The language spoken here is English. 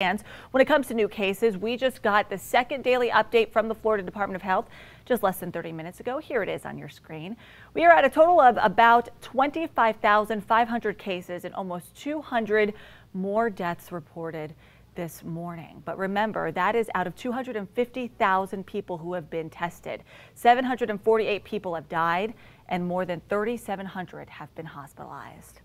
And when it comes to new cases, we just got the second daily update from the Florida Department of Health just less than 30 minutes ago. Here it is on your screen. We are at a total of about 25,500 cases and almost 200 more deaths reported this morning. But remember, that is out of 250,000 people who have been tested. 748 people have died and more than 3,700 have been hospitalized.